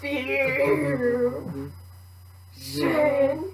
fear. Shame.